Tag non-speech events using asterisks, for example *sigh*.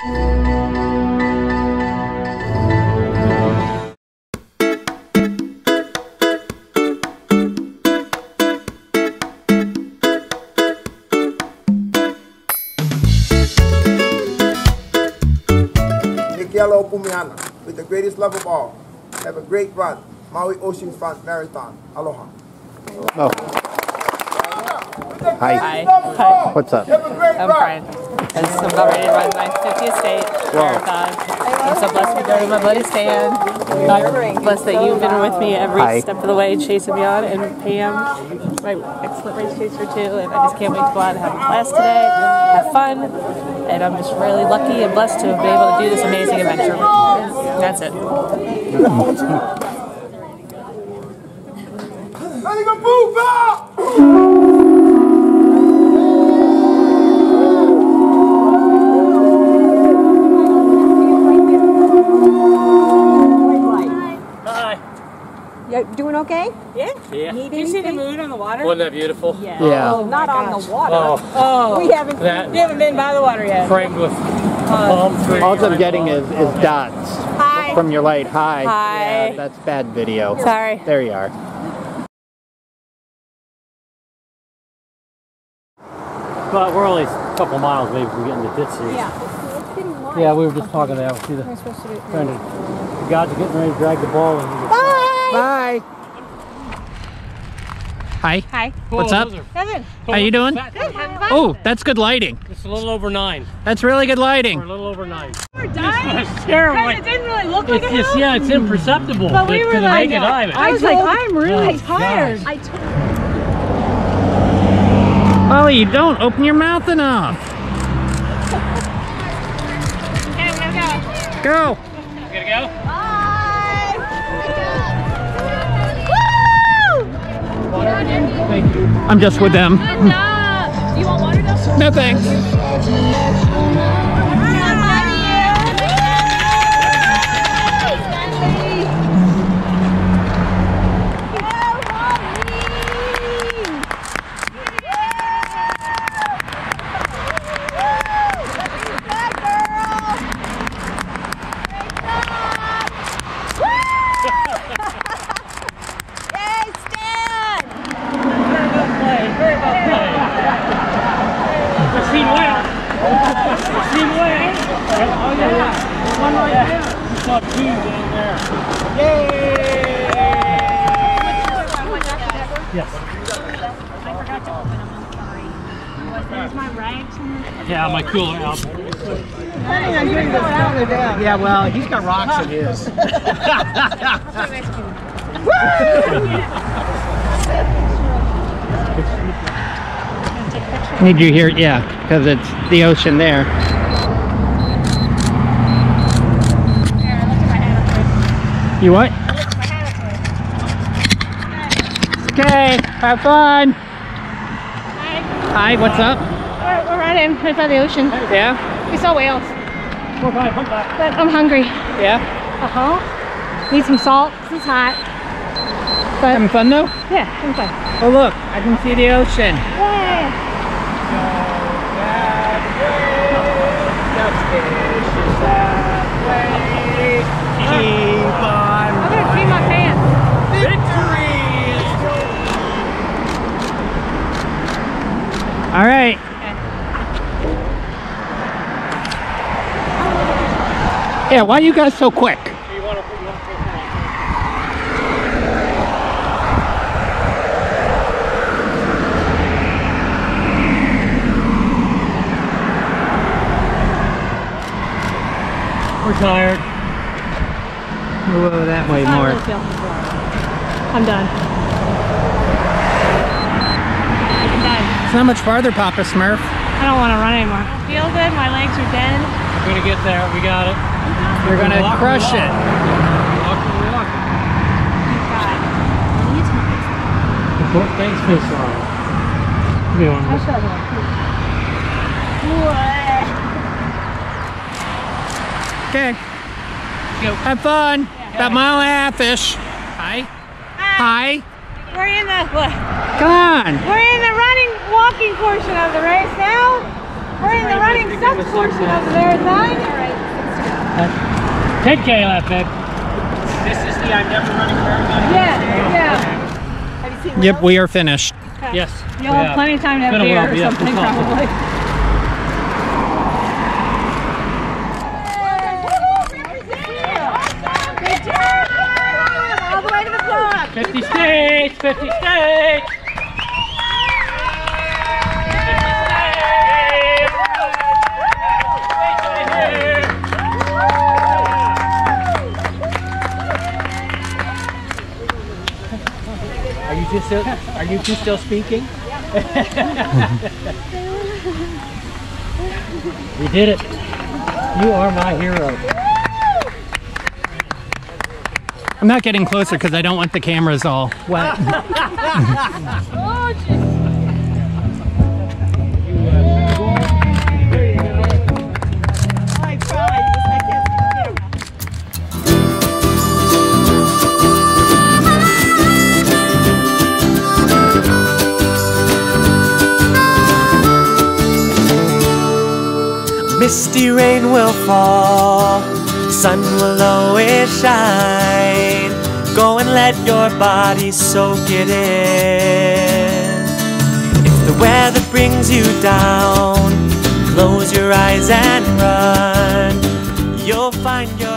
Miguel Pumiana, with the greatest love of all. Have a great run. Maui Oceanfront Marathon. Aloha. Oh, hi. Hi. Hi. What's up? Have a great I'm run. fine. I'm so about ready to run my 50th state marathon. I'm so blessed to be going to my buddy Stan. I'm blessed that you've been with me every Hi. step of the way, chasing me on, and Pam, my excellent race chaser too. And I just can't wait to go out and have a blast today, have fun, and I'm just really lucky and blessed to have been able to do this amazing adventure. That's it. *laughs* You doing okay? Yeah. Yeah. Need You see the anything? moon on the water? Wasn't that beautiful? Yeah. Yeah. Oh, oh not on the water. Oh, Oh, We haven't. that you haven't been by the water yet. framed with palm trees. All I'm getting is, is dots Hi. from your light. Hi. Hi. Yeah, that's bad video. Sorry. There you are. But we're only a couple miles maybe from getting to Ditsy. Yeah. It's getting light. Yeah, we were just talking there. See the We're supposed to do. trying to. The guys are getting ready to drag the ball. And Bye. Hi. Hi. What's up? Kevin. How are you doing? Good. Oh, that's good lighting. It's a little over nine. That's really good We're a little over nine. We're dying. It's terrible. Because it didn't really look like It's a just hill. yeah, it's imperceptible. But we were like, naked eye. I was like, I'm really Oh, tired. I told Molly, you don't open your mouth enough. *laughs* Okay, we gotta go. Go. Gotta go. I'm just with them. Good job. Do you want water though? No thanks. There. You saw two down there. Yay! Yes. Yeah, my cooler out. Yeah, well, he's got rocks in his. Need you here? Yeah, because it's the ocean there. You what? Okay, have fun. Hi, what's up? We're, we're running right by the ocean. Yeah? We saw whales, back, come back. but I'm hungry. Yeah? Uh huh. Need some salt, It's hot. But Having fun though? yeah, I'm fine. Oh look, I can see the ocean. Yay! Keep on. I'm gonna pee my pants. All right. Yeah, why you guys so quick? We're tired. Whoa, that way more. I'm done. I'm done. It's not much farther, Papa Smurf. I don't want to run anymore. I feel good. My legs are dead. We're gonna get there. We got it. You're gonna Walk, crush walk. it. Walk, walk. Oh Put thanks for this on. Give me one. of those. Okay. Have fun. About a mile and a half ish. Hi. Hi. We're in the what? Come on. We're in the running, walking portion of the race now. We're in the running, suck portion of the marathon. 10K left, babe. This is the I'm never running marathon. Yeah, yeah. Have you seen Yep, we are finished. Yes. You'll have plenty of time to have a beer while, or yeah, something, it's *laughs* awesome. probably. All the way to the top. 50 states, 50 states. Two still, are you two still speaking? *laughs* We did it. You are my hero. I'm not getting closer because I don't want the cameras all wet. *laughs* *laughs* Misty rain will fall, sun will always shine. Go and let your body soak it in. If the weather brings you down, close your eyes and run. You'll find your